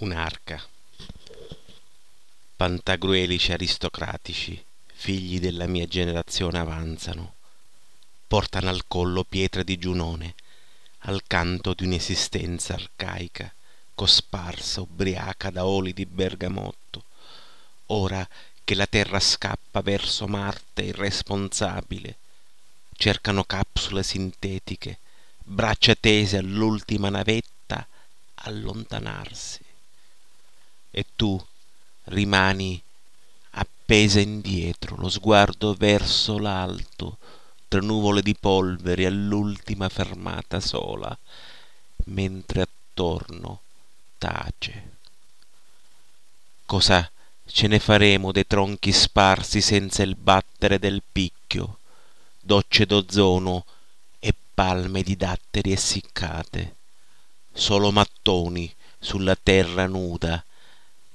Un'arca. Pantagruelici aristocratici, figli della mia generazione avanzano, portano al collo pietre di Giunone, al canto di un'esistenza arcaica, cosparsa, ubriaca da oli di bergamotto. Ora che la terra scappa verso Marte irresponsabile, cercano capsule sintetiche, braccia tese all'ultima navetta, allontanarsi e tu rimani appesa indietro, lo sguardo verso l'alto, tra nuvole di polveri all'ultima fermata sola, mentre attorno tace. Cosa ce ne faremo dei tronchi sparsi senza il battere del picchio, docce d'ozono e palme di datteri essiccate, solo mattoni sulla terra nuda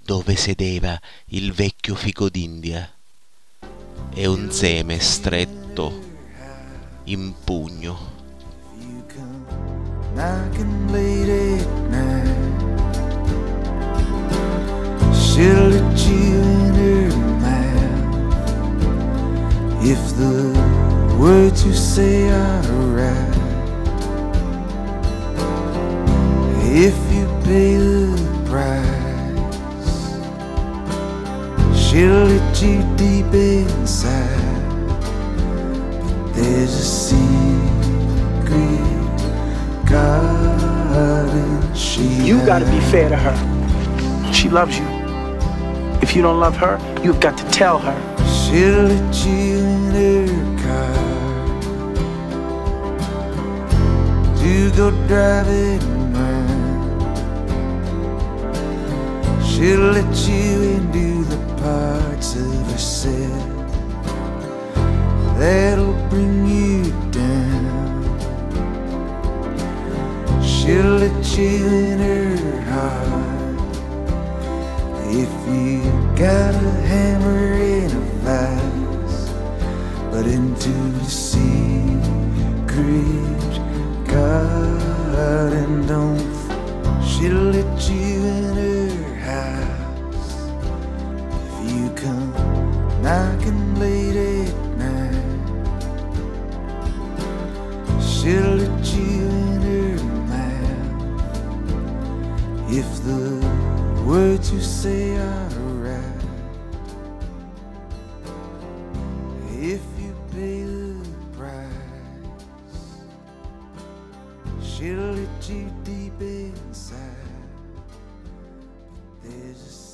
dove sedeva il vecchio fico d'India e un seme stretto in pugno. If the words you say are right. If you pay You deep inside But there's a secret garden she You gotta be fair to her. She loves you. If you don't love her, you've got to tell her. She'll hit you in her car To go driving She'll let you into the parts of herself that'll bring you down. She'll let you in her heart if you got a hammer in a vise, but into the secret garden don't. She'll let you come knocking late at night. She'll let you in her mouth if the words you say are right. If you pay the price, she'll let you deep inside. There's